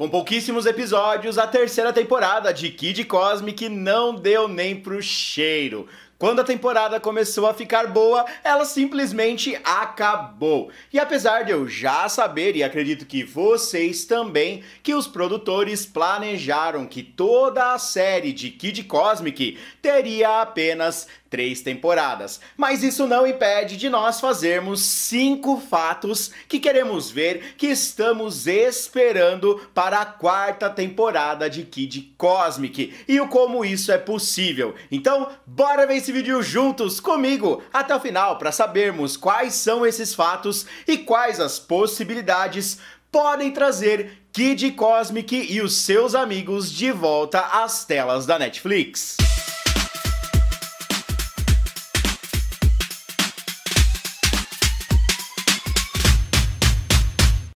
Com pouquíssimos episódios, a terceira temporada de Kid Cosmic não deu nem pro cheiro. Quando a temporada começou a ficar boa, ela simplesmente acabou. E apesar de eu já saber, e acredito que vocês também, que os produtores planejaram que toda a série de Kid Cosmic teria apenas três temporadas. Mas isso não impede de nós fazermos cinco fatos que queremos ver, que estamos esperando para a quarta temporada de Kid Cosmic e o como isso é possível. Então, bora ver esse vídeo juntos comigo até o final para sabermos quais são esses fatos e quais as possibilidades podem trazer Kid Cosmic e os seus amigos de volta às telas da Netflix.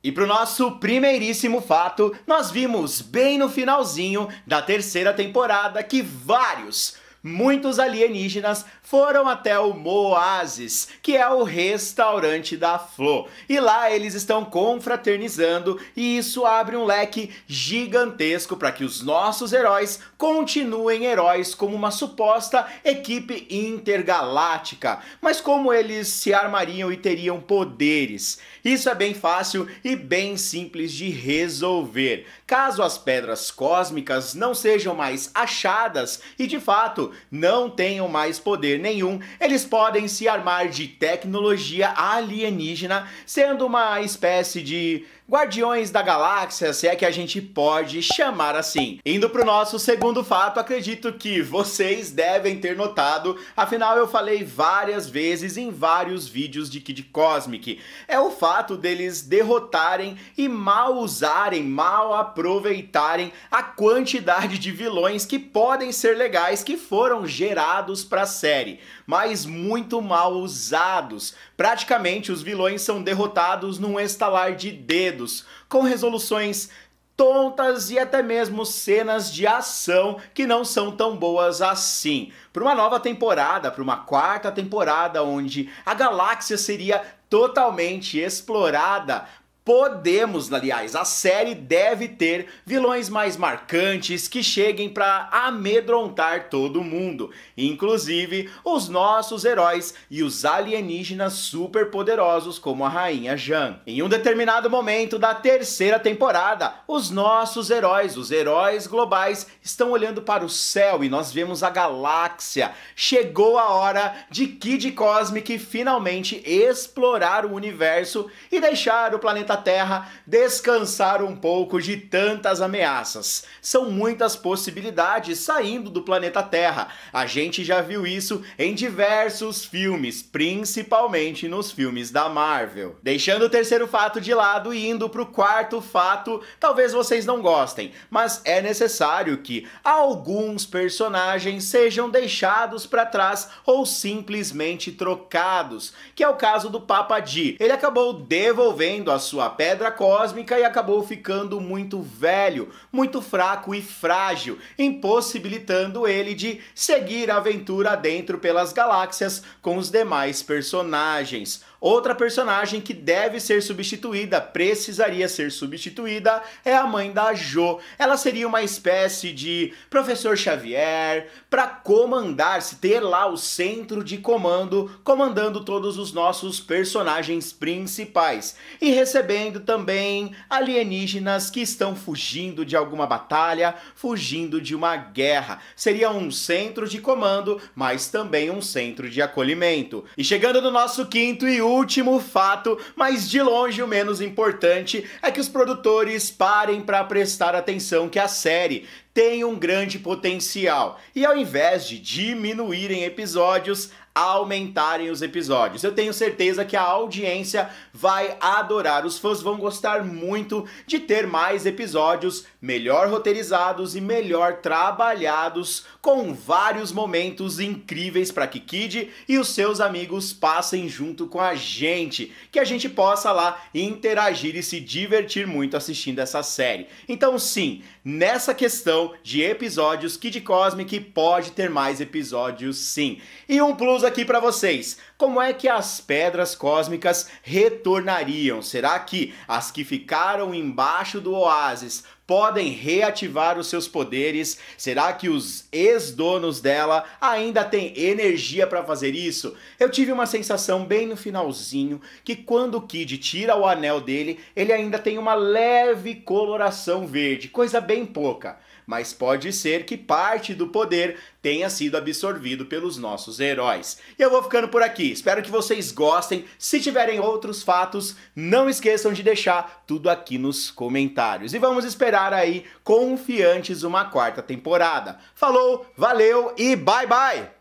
E para o nosso primeiríssimo fato, nós vimos bem no finalzinho da terceira temporada que vários muitos alienígenas foram até o Moasis, que é o restaurante da Flo. E lá eles estão confraternizando e isso abre um leque gigantesco para que os nossos heróis continuem heróis como uma suposta equipe intergaláctica. Mas como eles se armariam e teriam poderes? Isso é bem fácil e bem simples de resolver. Caso as pedras cósmicas não sejam mais achadas e de fato não tenham mais poder nenhum, eles podem se armar de tecnologia alienígena, sendo uma espécie de Guardiões da Galáxia, se é que a gente pode chamar assim. Indo pro nosso segundo fato, acredito que vocês devem ter notado, afinal eu falei várias vezes em vários vídeos de Kid Cosmic, é o fato deles derrotarem e mal usarem, mal aproveitarem a quantidade de vilões que podem ser legais que foram gerados para a série, mas muito mal usados. Praticamente os vilões são derrotados num estalar de dedos com resoluções tontas e até mesmo cenas de ação que não são tão boas assim. Para uma nova temporada, para uma quarta temporada onde a galáxia seria totalmente explorada, Podemos, aliás, a série deve ter vilões mais marcantes que cheguem para amedrontar todo mundo, inclusive os nossos heróis e os alienígenas super poderosos como a Rainha Jean. Em um determinado momento da terceira temporada, os nossos heróis, os heróis globais, estão olhando para o céu e nós vemos a galáxia. Chegou a hora de Kid Cosmic finalmente explorar o universo e deixar o planeta Terra descansar um pouco de tantas ameaças. São muitas possibilidades saindo do planeta Terra. A gente já viu isso em diversos filmes, principalmente nos filmes da Marvel. Deixando o terceiro fato de lado e indo para o quarto fato, talvez vocês não gostem, mas é necessário que alguns personagens sejam deixados para trás ou simplesmente trocados, que é o caso do Papa Di. Ele acabou devolvendo a sua pedra cósmica e acabou ficando muito velho, muito fraco e frágil, impossibilitando ele de seguir a aventura dentro pelas galáxias com os demais personagens. Outra personagem que deve ser substituída, precisaria ser substituída, é a mãe da Jo. Ela seria uma espécie de professor Xavier para comandar, se ter lá o centro de comando, comandando todos os nossos personagens principais e recebendo também alienígenas que estão fugindo de alguma batalha, fugindo de uma guerra. Seria um centro de comando, mas também um centro de acolhimento. E chegando no nosso quinto e último fato, mas de longe o menos importante, é que os produtores parem para prestar atenção que a série tem um grande potencial. E ao invés de diminuírem episódios, aumentarem os episódios. Eu tenho certeza que a audiência vai adorar. Os fãs vão gostar muito de ter mais episódios melhor roteirizados e melhor trabalhados, com vários momentos incríveis para que Kid e os seus amigos passem junto com a gente, que a gente possa lá interagir e se divertir muito assistindo essa série. Então, sim, nessa questão de episódios, Kid Cosmic pode ter mais episódios, sim. E um plus aqui para vocês. Como é que as pedras cósmicas retornariam? Será que as que ficaram embaixo do oásis podem reativar os seus poderes? Será que os ex-donos dela ainda têm energia para fazer isso? Eu tive uma sensação bem no finalzinho que quando o Kid tira o anel dele, ele ainda tem uma leve coloração verde, coisa bem pouca mas pode ser que parte do poder tenha sido absorvido pelos nossos heróis. E eu vou ficando por aqui. Espero que vocês gostem. Se tiverem outros fatos, não esqueçam de deixar tudo aqui nos comentários. E vamos aí confiantes uma quarta temporada. Falou, valeu e bye bye.